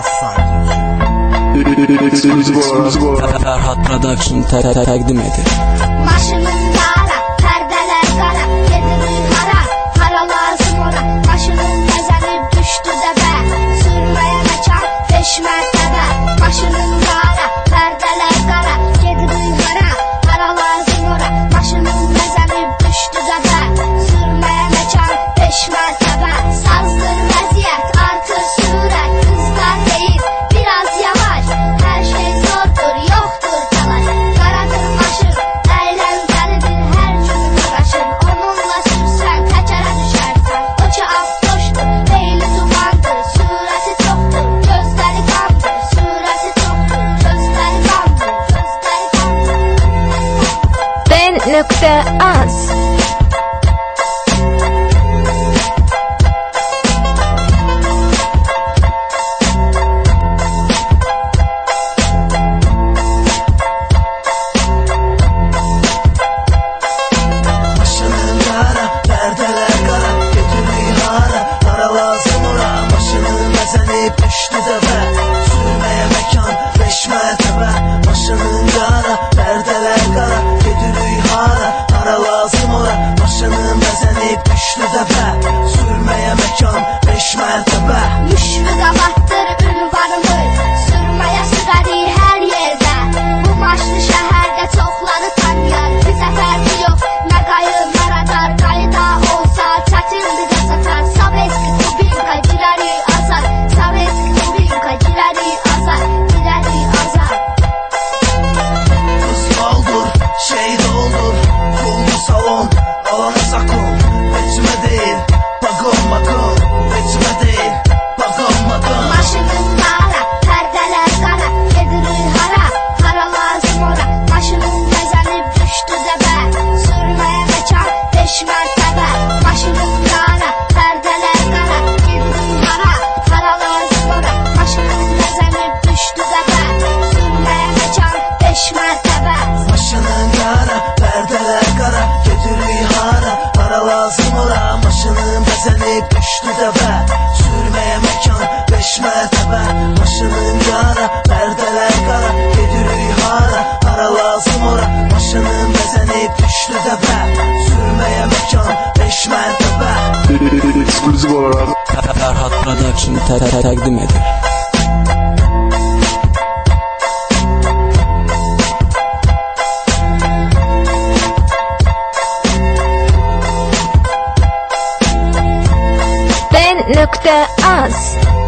asla Üretimiz var Ferhat Production takdim edir Maşını look at us. Tavşanım özenip güçlü de ben sacou, écheme de él, pagó. Bezenip düştü deve Sürmeye mekan beş mertebe Başının yara perdeler kara Yedirüy hara para lazım ora Başının bezenip düştü deve. Sürmeye mekan beş mertebe Ekskluziv olarak Ferhat Production'ı te te te teqdim edir after us.